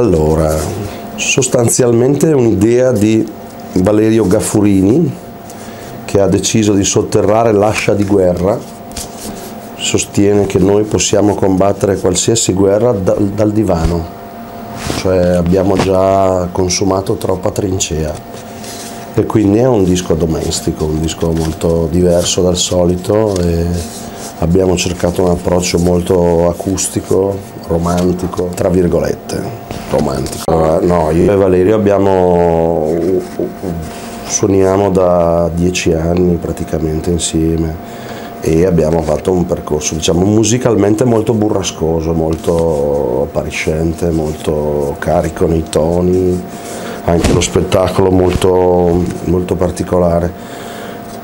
Allora, sostanzialmente è un'idea di Valerio Gaffurini che ha deciso di sotterrare l'ascia di guerra, sostiene che noi possiamo combattere qualsiasi guerra dal, dal divano, cioè abbiamo già consumato troppa trincea. E quindi è un disco domestico, un disco molto diverso dal solito abbiamo cercato un approccio molto acustico, romantico, tra virgolette romantico. No, io e Valerio abbiamo, suoniamo da dieci anni praticamente insieme e abbiamo fatto un percorso diciamo musicalmente molto burrascoso, molto appariscente, molto carico nei toni, anche lo spettacolo molto, molto particolare.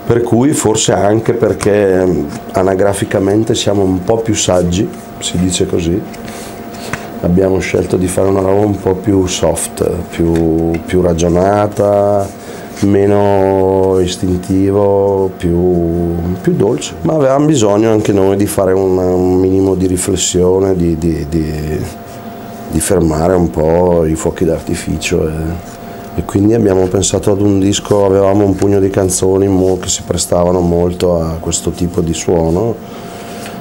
Per cui forse anche perché anagraficamente siamo un po' più saggi, si dice così, abbiamo scelto di fare una roba un po' più soft, più, più ragionata, meno istintivo, più, più, dolce. Ma avevamo bisogno anche noi di fare un, un minimo di riflessione, di, di, di, di, fermare un po' i fuochi d'artificio. E, e, quindi abbiamo pensato ad un disco, avevamo un pugno di canzoni che si prestavano molto a questo tipo di suono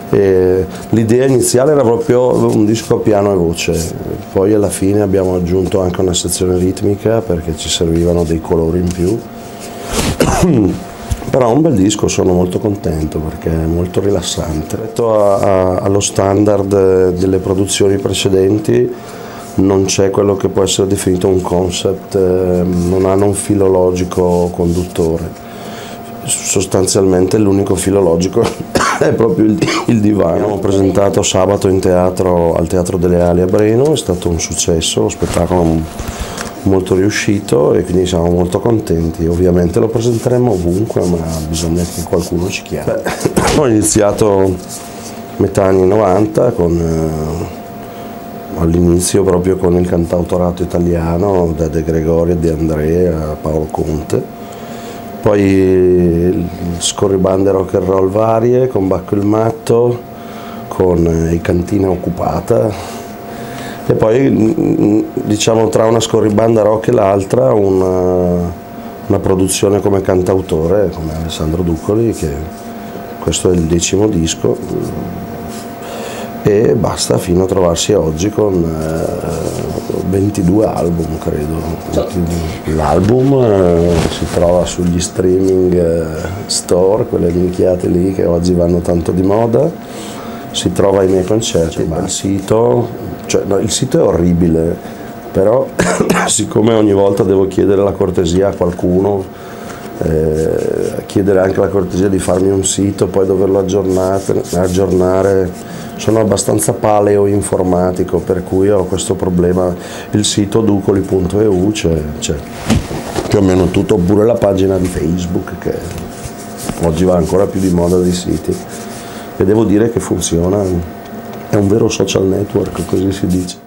l'idea iniziale era proprio un disco piano e voce, poi alla fine abbiamo aggiunto anche una sezione ritmica perché ci servivano dei colori in più. Però è un bel disco, sono molto contento perché è molto rilassante. Rispetto allo standard delle produzioni precedenti non c'è quello che può essere definito un concept, eh, non hanno un filo logico conduttore. Sostanzialmente l'unico filo logico è proprio il, il divano. Abbiamo presentato sabato teatro al Teatro delle Ali a Breno, è stato un successo, lo spettacolo molto riuscito e quindi siamo molto contenti. Ovviamente lo presenteremo ovunque, ma bisogna che qualcuno ci chiami. Beh, ho iniziato metà anni 90 con, eh, all'inizio proprio con il cantautorato italiano da De Gregorio, De Andrea, Paolo Conte poi scorribande rock and roll varie con Bacco il Matto, con eh, i Cantina Occupata. E poi mm, mm, diciamo tra una scorribanda rock e l'altra una, una produzione come cantautore come Alessandro Duccoli che questo è il decimo disco e basta fino a trovarsi oggi con eh, 22 album credo. L'album eh, si trova sugli streaming eh, store, quelle minchiate lì che oggi vanno tanto di moda, si trova ai miei concerti, ma il sito, cioè, no, il sito è orribile, però siccome ogni volta devo chiedere la cortesia a qualcuno, eh, chiedere anche la cortesia di farmi un sito, poi doverlo aggiornare sono abbastanza paleo informatico per cui ho questo problema. Il sito ducoli.eu c'è, più o meno tutto oppure la pagina di Facebook che oggi va ancora più di moda dei siti. E devo dire che funziona è un vero social network così si dice